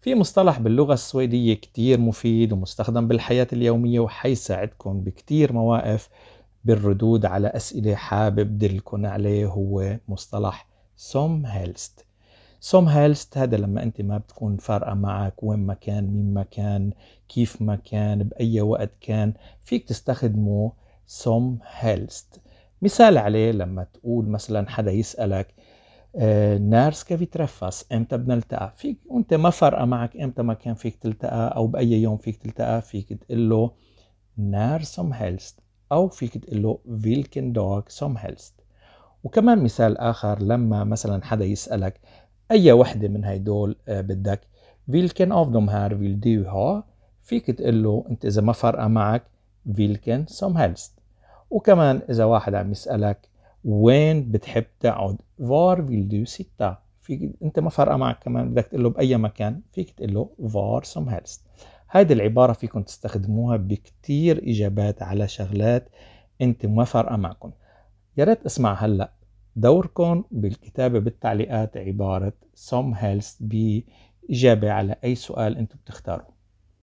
في مصطلح باللغة السويدية كتير مفيد ومستخدم بالحياة اليومية وحيساعدكم بكتير مواقف بالردود على أسئلة حابب دلكن عليه هو مصطلح som helst. som helst هذا لما أنت ما بتكون فارقة معك وين ما كان مين ما كان كيف ما كان بأي وقت كان فيك تستخدمه som helst. مثال عليه لما تقول مثلا حدا يسألك när ska vi träffas إمتى بدنا نلتقى فيك وانت ما فرقة معك إمتى ما كان فيك تلتقى أو بأي يوم فيك تلتقى فيك تقول له när som helst أو فيك تقول له vilken dag som helst. وكمان مثال آخر لما مثلا حدا يسألك أي وحدة من هيدول بدك vilken av dom här vill du ha فيك تقول له أنت إذا ما فرقة معك vilken som helst. وكمان إذا واحد عم يسألك وين بتحب تقعد؟ var vill du sitta فيك أنت ما فرقه معك كمان. بدك تقول له بأي مكان فيك تقول له var som helst هيدي العبارة فيكم تستخدموها بكتير إجابات على شغلات أنت ما فرقه معكم يا ريت أسمع هلأ. دوركم بالكتابة بالتعليقات عبارة som helst بإجابة على أي سؤال أنتم بتختاروا.